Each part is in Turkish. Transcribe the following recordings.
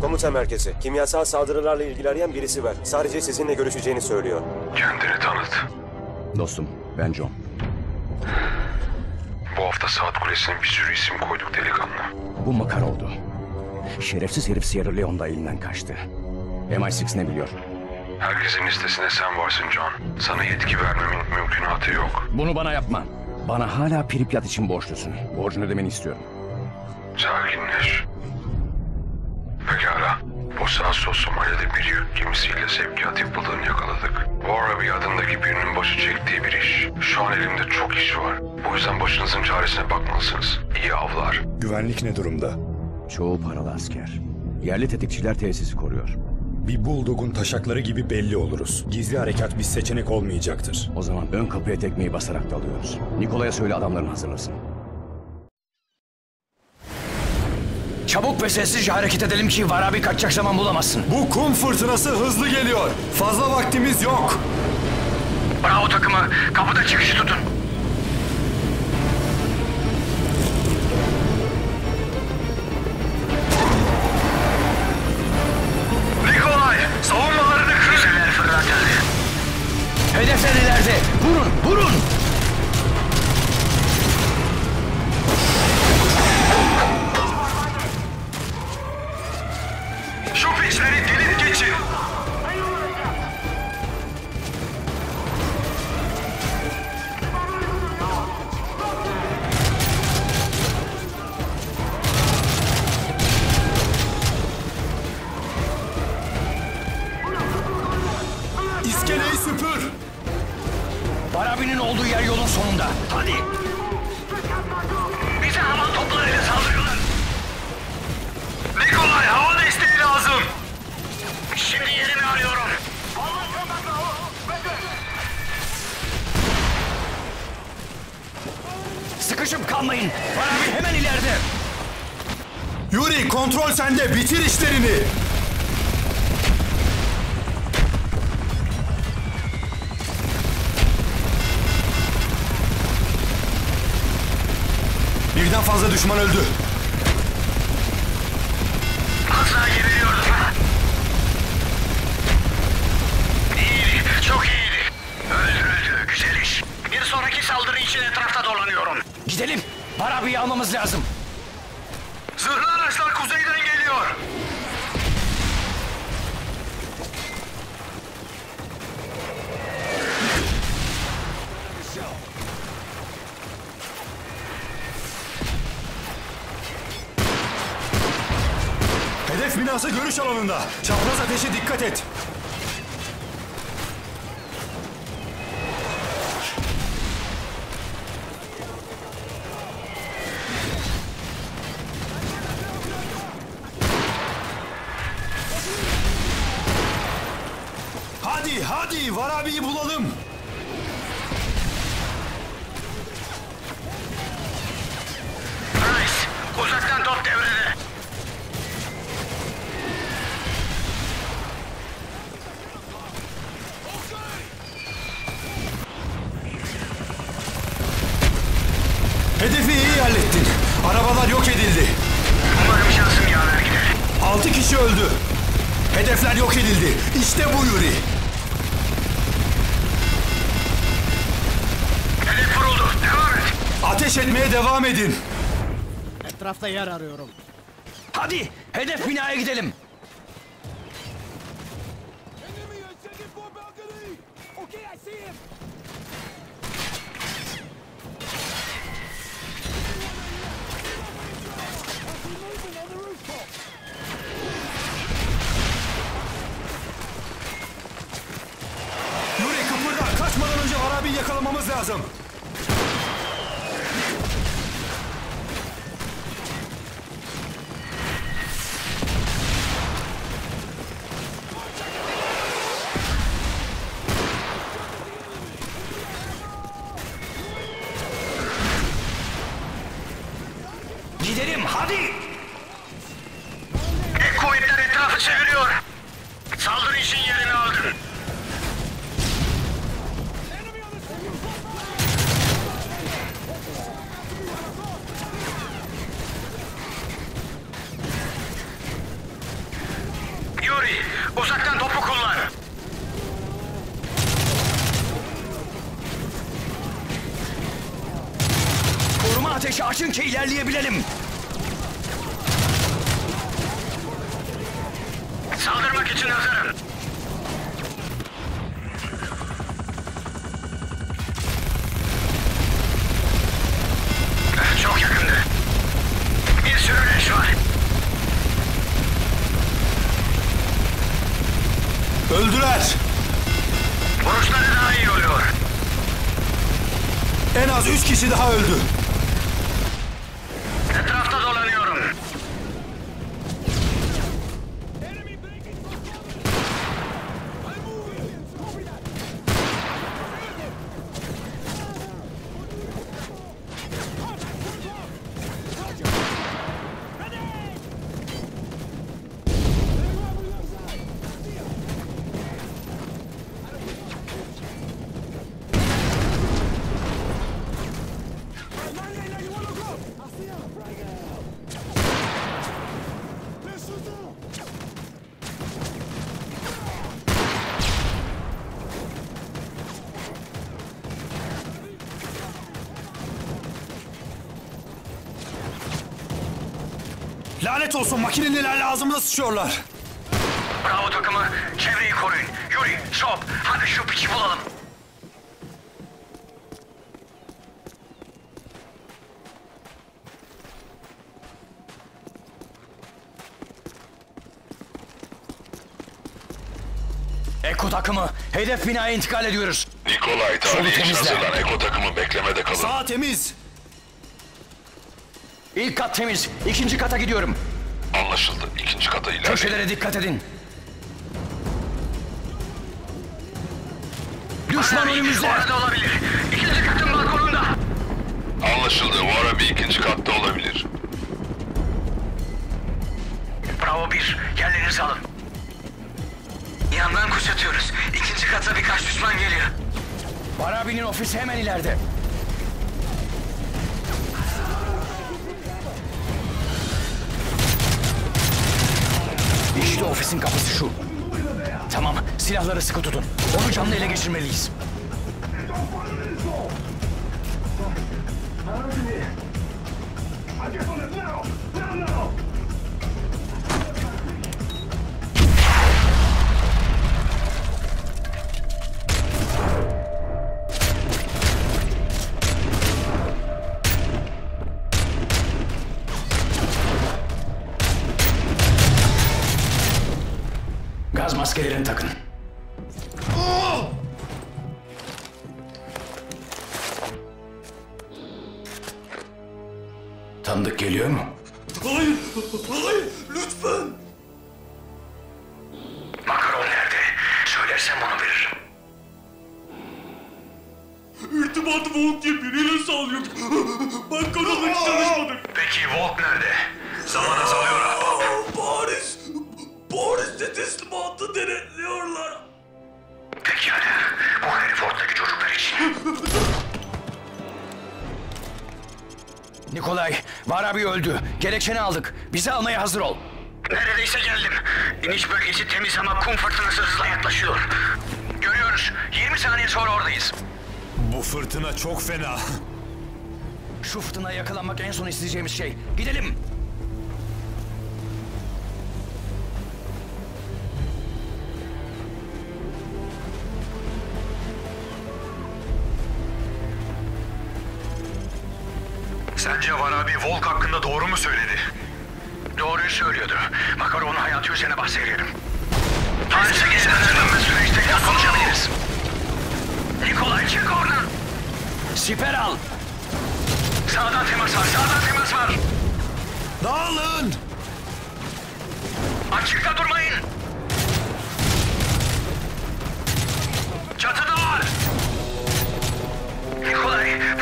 Komuta merkezi. Kimyasal saldırılarla ilgili arayan birisi var. Sadece sizinle görüşeceğini söylüyor. Kendini tanıt. Dostum, ben John. Bu hafta saat kulesine bir sürü isim koyduk delikanlı. Bu makar oldu. Şerefsiz herif Sierra Leone'da elinden kaçtı. MI6 ne biliyor? Herkesin listesine sen varsın John. Sana yetki vermemin mümkünatı yok. Bunu bana yapma. Bana hala Pripyat için borçlusun. Borcunu ödemeni istiyorum. Sakinleş. Bosasos Somali'de bir yük gemisiyle sevkiyat yapıldığını yakaladık. Warabi adındaki birinin başı çektiği bir iş. Şu an elimde çok iş var. Bu yüzden başınızın çaresine bakmalısınız. İyi avlar. Güvenlik ne durumda? Çoğu paralı asker. Yerli tetikçiler tesisi koruyor. Bir buldogun taşakları gibi belli oluruz. Gizli harekat bir seçenek olmayacaktır. O zaman ön kapıya tekmeyi basarak dalıyoruz. Nikola'ya söyle adamlarını hazırlasın. Çabuk ve sessizce hareket edelim ki Varabi kaçacak zaman bulamazsın. Bu kum fırtınası hızlı geliyor. Fazla vaktimiz yok. Bravo takımı. Kapıda çıkışı tutun. Nikolay, savunmalarını kır. Füzeler fırlatıldı. Hedefler ileride. Vurun, vurun! Sıkışıp kalmayın. Varabi hemen ileride. Yuri kontrol sende. Bitir işlerini. Birden fazla düşman öldü. Asla geberiyordum. İyiydi, çok iyiydi. Öldürüldü, güzel iş. Bir sonraki saldırı için etrafta dolanıyorum. Gidelim. Varabi'yi almamız lazım. Zırhlı araçlar kuzeyden geliyor. Hedef binası görüş alanında. Çapraz ateşe dikkat et. Hadi hadi Varabi'yi bulalım. Nice. Uzaktan top devrede. Hedefi iyi hallettin. Arabalar yok edildi. Umarım şansım yaver gider. Altı kişi öldü. Hedefler yok edildi. İşte bu Yuri. Ateş etmeye devam edin. Etrafta yer arıyorum. Hadi! Hedef binaya gidelim. Yuri kıpırda. Kaçmadan önce Varabi'yi yakalamamız lazım. Açın ki ilerleyebilelim. Saldırmak için hazırım. Çok yakındı. Bir sürü leş var. Öldüler. Vuruşları daha iyi oluyor. En az üç kişi daha öldü. Etrafta dolanıyorum. Lanet olsun makineliler ağzımıza sıçıyorlar. Bravo takımı. Çevreyi koruyun. Yuri, Şop. Hadi şu piçi bulalım. Eko takımı hedef binaya intikal ediyoruz. Nikolay tarihi hazırlan. Eko takımı beklemede kalın. Sağ temiz. İlk kat temiz. İkinci kata gidiyorum. Anlaşıldı. İkinci kata ilerleyin. Köşelere dikkat edin. Düşman önümüzde. Orada olabilir. İkinci katın balkonunda. Anlaşıldı. Varabi ikinci katta olabilir. Bravo bir. Yerlerinizi alın. Yandan kuşatıyoruz. İkinci kata birkaç düşman geliyor. Barabi'nin ofisi hemen ileride. İşte ofisin kapısı şu. Tamam, silahları sıkı tutun. Onu canlı ele geçirmeliyiz. Gaz Tanıdık geliyor mu? Hayır, hayır, lütfen. Makaron nerede? Söylersem onu veririm. İrtibatı Volk diye biriyle sağlıyorduk. Bankanın hiç çalışmadık. Peki Volk nerede? Nikolay, Varabi öldü. Gerekçeni aldık. Bizi almaya hazır ol. Neredeyse geldim. İniş bölgesi temiz ama kum fırtınası hızla yaklaşıyor. Görüyoruz. 20 saniye sonra oradayız. Bu fırtına çok fena. Şu fırtınaya yakalanmak en son isteyeceğimiz şey. Gidelim. Söyledi? Doğruyu söylüyordu. Makarov'un hayatı üzerine bahsediyorum. Paris'e gitmeden dönme süreçte konuşabiliriz. Nikolay çık oradan. Siper al. Sağdan temas var, sağdan temas var. Dağılın. Açıkta durmayın. Çatıda var. Nikolay,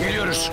geliyoruz.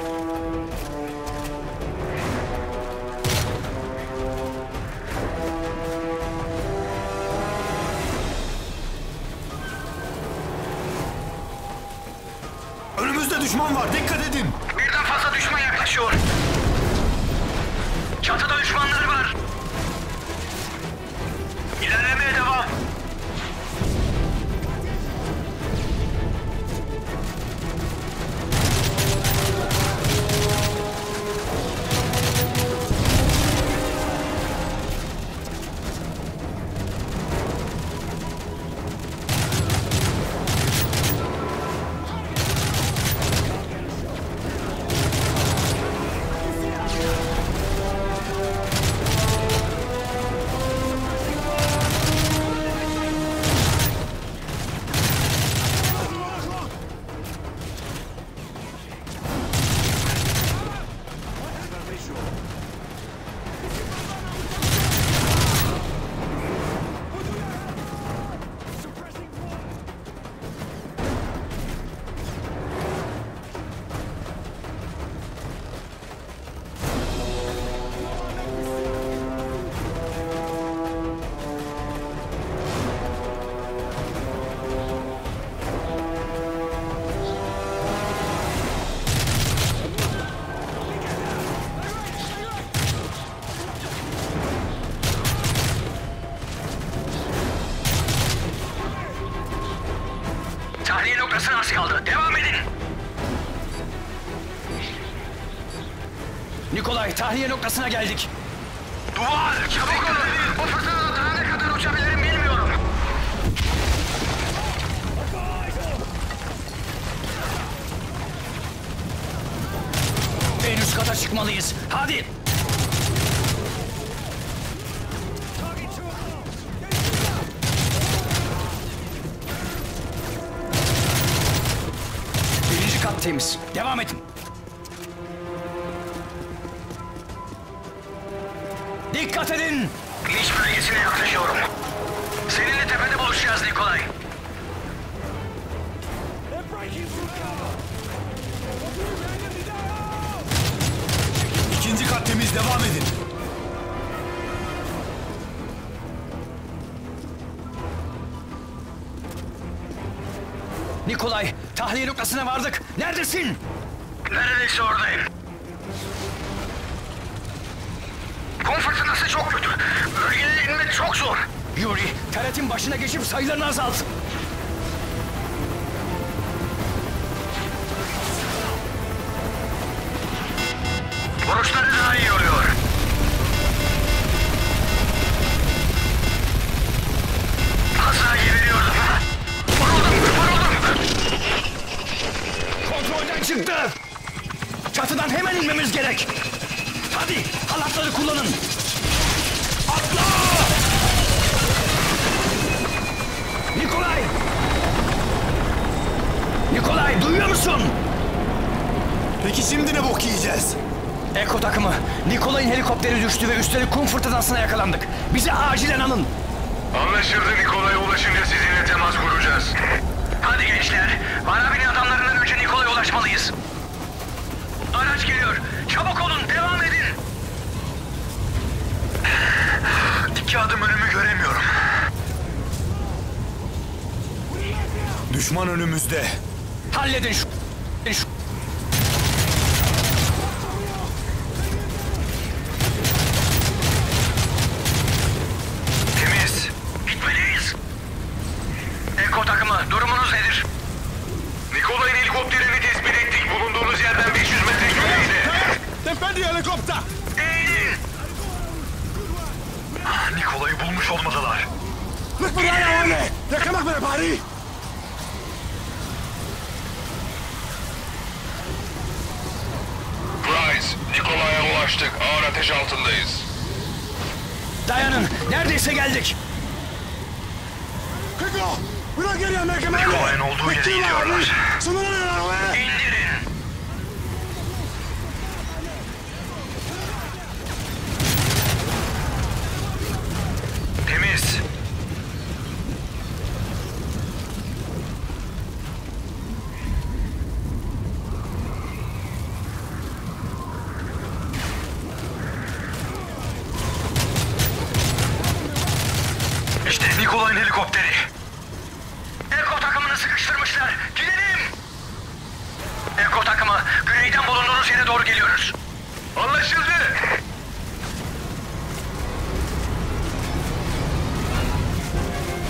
Tahliye noktasına geldik. Duvar! Çabuk olun! Bu fırtınada daha ne kadar uçabilirim bilmiyorum. En üst kata çıkmalıyız. Hadi. Birinci kat temiz. Devam edin. Dikkat edin. İş bölgesine yaklaşıyorum. Seninle tepede buluşacağız Nikolay. İkinci kat temiz devam edin. Nikolay, tahliye noktasına vardık. Neredesin? Neredeyse oradayım. Fırtınası çok kötü. Bölgeye inmek çok zor. Yuri, TRT'in başına geçip sayılarını azalt. Vuruşları daha iyi oluyor. Az daha geberiyordum. Vuruldum, vuruldum. Kontrolden çıktı. Çatıdan hemen inmemiz gerek. Hadi halatları kullanın. Nikolay duyuyor musun? Peki şimdi ne bok yiyeceğiz? Eko takımı, Nikolay'ın helikopteri düştü ve üstelik kum fırtınasına yakalandık. Bizi acilen alın. Anlaşıldı Nikolay'a ulaşınca sizinle temas kuracağız. Hadi gençler. Varabi'nin adamlarından önce Nikolay'a ulaşmalıyız. Araç geliyor. Çabuk olun. Devam edin. İki adım önümü göremiyorum. Düşman önümüzde. Halledin şu... şu... Temiz. Gitmeliyiz. Eko takımı durumunuz nedir? Nikolay'ın helikopterini tespit ettik. Bulunduğunuz yerden 500 metre güneyde. Eğilin. Ah, Nikolay'ı bulmuş olmalılar. Price,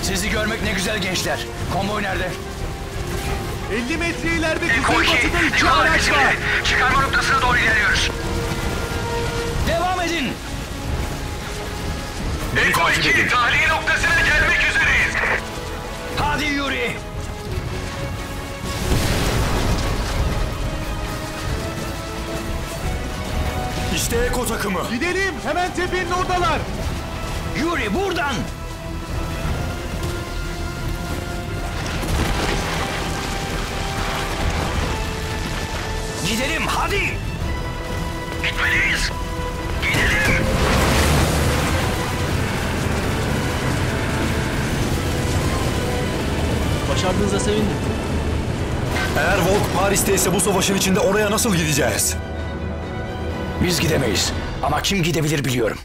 Sizi görmek ne güzel gençler. Konvoy nerede? 50 metre ileride 2, kuzeybatıda iki Nikola araç var. Çıkarma noktasına doğru ilerliyoruz. Devam edin. Eko 2, tahliye noktasına gelmek üzereyiz. Hadi Yuri. İşte Eko takımı. Gidelim hemen tepenin oradalar. Yuri buradan. Hadi. Gitmeliyiz. Gidelim. Başardığınıza sevindim. Eğer Volk Paris'teyse bu savaşın içinde oraya nasıl gideceğiz? Biz gidemeyiz. Ama kim gidebilir biliyorum.